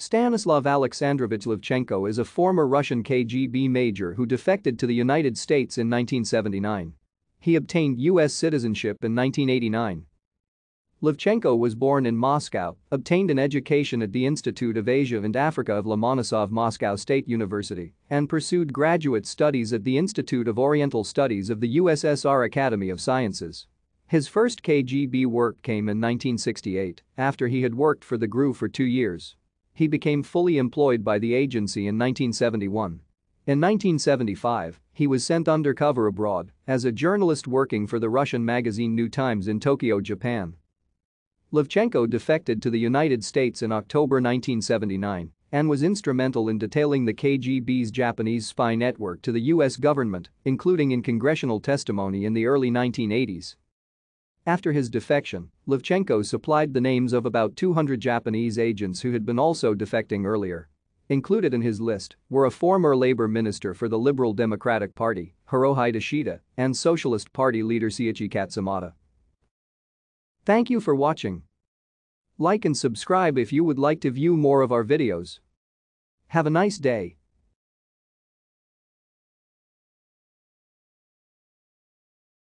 Stanislav Alexandrovich Levchenko is a former Russian KGB major who defected to the United States in 1979. He obtained U.S. citizenship in 1989. Levchenko was born in Moscow, obtained an education at the Institute of Asia and Africa of Lomonosov Moscow State University, and pursued graduate studies at the Institute of Oriental Studies of the USSR Academy of Sciences. His first KGB work came in 1968, after he had worked for the GRU for two years. He became fully employed by the agency in 1971. In 1975, he was sent undercover abroad as a journalist working for the Russian magazine New Times in Tokyo, Japan. Levchenko defected to the United States in October 1979 and was instrumental in detailing the KGB's Japanese spy network to the US government, including in congressional testimony in the early 1980s. After his defection, Levchenko supplied the names of about 200 Japanese agents who had been also defecting earlier. Included in his list were a former labor minister for the Liberal Democratic Party, Hirohide Ishida, and Socialist Party leader Seiichi Katsumata. Thank you for watching. Like and subscribe if you would like to view more of our videos. Have a nice day.